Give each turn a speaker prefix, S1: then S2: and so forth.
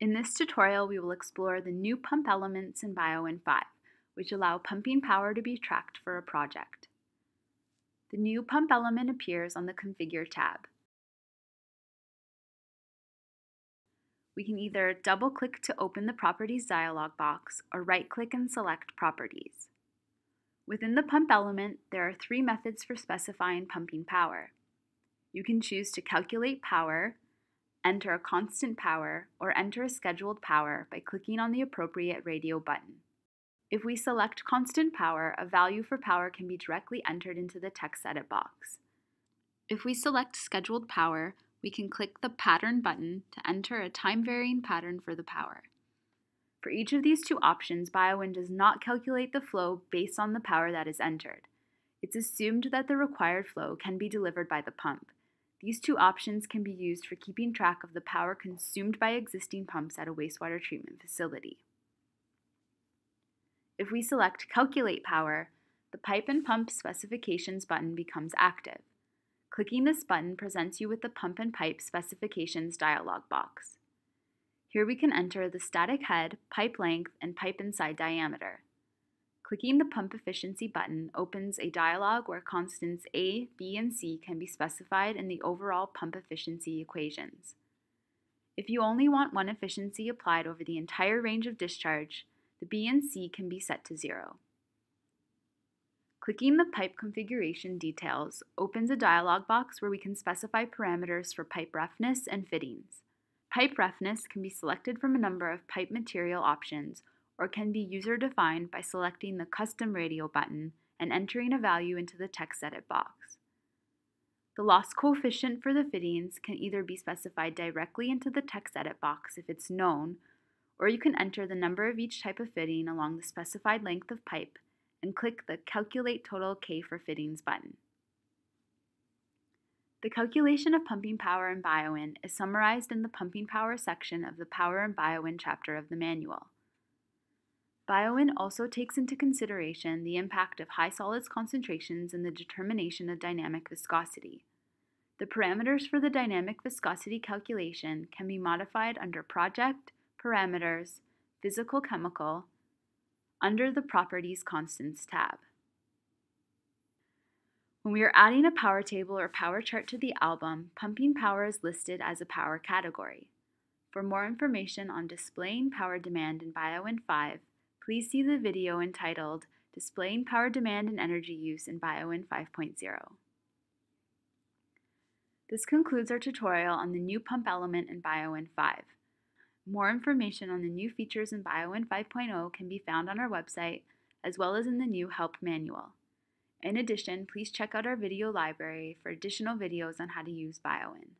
S1: In this tutorial, we will explore the new pump elements in BioWin 5, which allow pumping power to be tracked for a project. The new pump element appears on the Configure tab. We can either double-click to open the Properties dialog box or right-click and select Properties. Within the pump element, there are three methods for specifying pumping power. You can choose to calculate power, enter a constant power, or enter a scheduled power by clicking on the appropriate radio button. If we select constant power, a value for power can be directly entered into the text edit box. If we select scheduled power, we can click the pattern button to enter a time varying pattern for the power. For each of these two options, BioWin does not calculate the flow based on the power that is entered. It's assumed that the required flow can be delivered by the pump. These two options can be used for keeping track of the power consumed by existing pumps at a wastewater treatment facility. If we select Calculate Power, the Pipe and Pump Specifications button becomes active. Clicking this button presents you with the Pump and Pipe Specifications dialog box. Here we can enter the static head, pipe length, and pipe inside diameter. Clicking the pump efficiency button opens a dialog where constants A, B, and C can be specified in the overall pump efficiency equations. If you only want one efficiency applied over the entire range of discharge, the B and C can be set to zero. Clicking the pipe configuration details opens a dialog box where we can specify parameters for pipe roughness and fittings. Pipe roughness can be selected from a number of pipe material options or can be user-defined by selecting the Custom Radio button and entering a value into the text edit box. The loss coefficient for the fittings can either be specified directly into the text edit box if it's known, or you can enter the number of each type of fitting along the specified length of pipe and click the Calculate Total K for Fittings button. The calculation of pumping power in BioWin is summarized in the pumping power section of the Power in BioWin chapter of the manual. BioWin also takes into consideration the impact of high solids concentrations in the determination of dynamic viscosity. The parameters for the dynamic viscosity calculation can be modified under Project, Parameters, Physical Chemical, under the Properties Constants tab. When we are adding a power table or power chart to the album, pumping power is listed as a power category. For more information on displaying power demand in BioWin 5, please see the video entitled Displaying Power Demand and Energy Use in BioWin 5.0. This concludes our tutorial on the new pump element in BioWin 5. More information on the new features in BioWin 5.0 can be found on our website, as well as in the new Help Manual. In addition, please check out our video library for additional videos on how to use BioWin.